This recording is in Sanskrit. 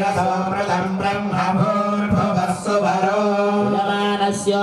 ्रह्म वर्ष वर पमानस्य